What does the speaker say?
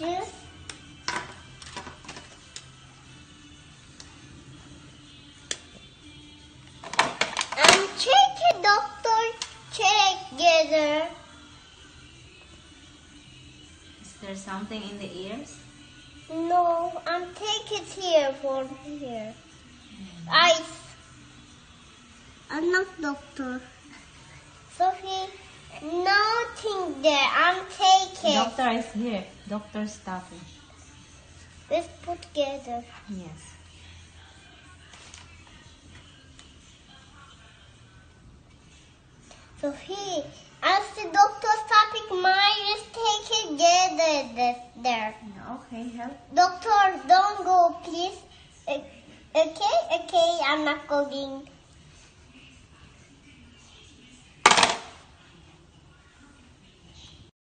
shoes. And check it, doctor. Check together. Is there something in the ears? No, I'm taking it here from here. Eyes. I'm not doctor. Sophie, there. I'm taking. Doctor is here. Doctor Staffy. Let's put together. Yes. So he, as the doctor stopping mine, is taking together this- there. Okay, help. Doctor, don't go, please. Okay, okay, I'm not going.